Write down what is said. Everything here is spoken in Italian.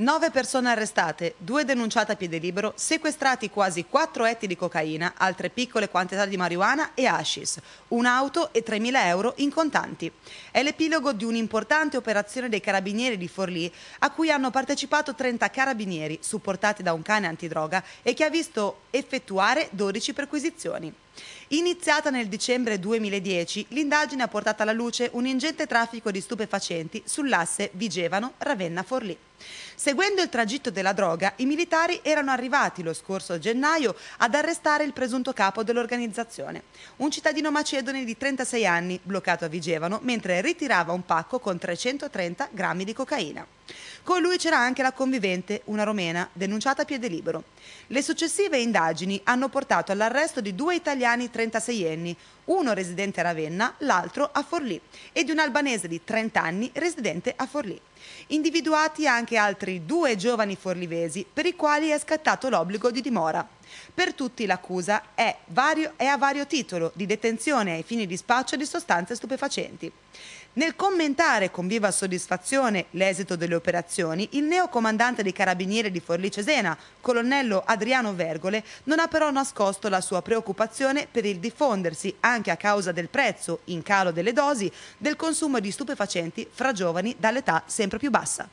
Nove persone arrestate, due denunciate a piede libero, sequestrati quasi 4 etti di cocaina, altre piccole quantità di marijuana e hashish, un'auto e 3.000 euro in contanti. È l'epilogo di un'importante operazione dei carabinieri di Forlì a cui hanno partecipato 30 carabinieri supportati da un cane antidroga e che ha visto effettuare 12 perquisizioni. Iniziata nel dicembre 2010, l'indagine ha portato alla luce un ingente traffico di stupefacenti sull'asse Vigevano-Ravenna-Forlì. Seguendo il tragitto della droga, i militari erano arrivati lo scorso gennaio ad arrestare il presunto capo dell'organizzazione, un cittadino macedone di 36 anni, bloccato a Vigevano mentre ritirava un pacco con 330 grammi di cocaina. Con lui c'era anche la convivente, una romena, denunciata a piede libero. Le successive indagini hanno portato all'arresto di due italiani 36enni, uno residente a Ravenna, l'altro a Forlì, e di un albanese di 30 anni residente a Forlì. Individuati anche altri due giovani forlivesi per i quali è scattato l'obbligo di dimora. Per tutti l'accusa è, vario, è a vario titolo di detenzione ai fini di spaccio di sostanze stupefacenti. Nel commentare con viva soddisfazione l'esito delle operazioni, il neocomandante dei carabinieri di Forlì Cesena, colonnello Adriano Vergole, non ha però nascosto la sua preoccupazione per il diffondersi, anche a causa del prezzo in calo delle dosi, del consumo di stupefacenti fra giovani dall'età sempre più bassa.